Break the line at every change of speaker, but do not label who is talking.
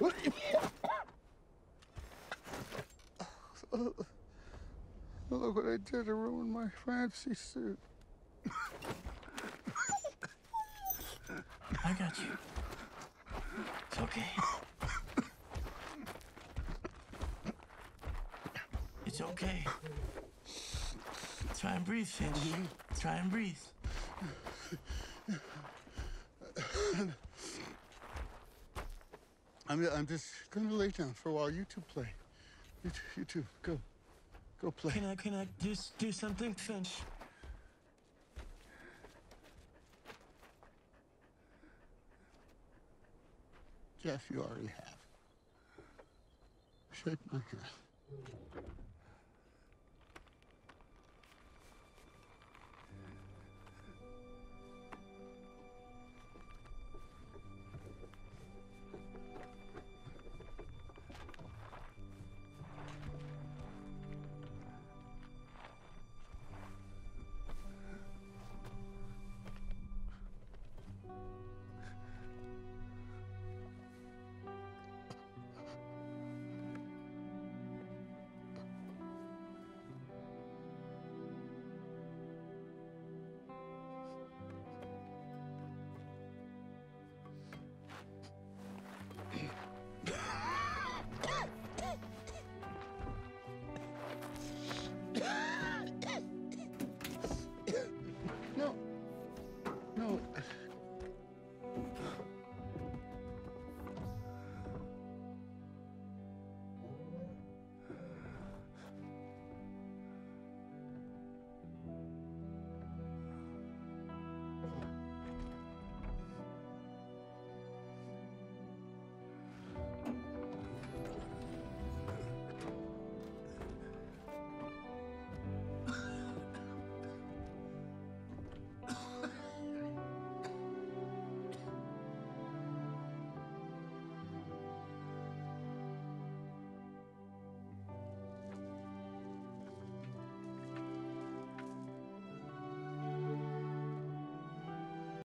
Look what I did to ruin my fancy suit.
I got you. It's okay. It's okay. Try and breathe, Finch. Try and breathe.
I'm, I'm just gonna lay down for a while. You two play. You two, you two go. Go play.
Can I can I just do something, Finch?
Jeff, you already have. Shake my hand.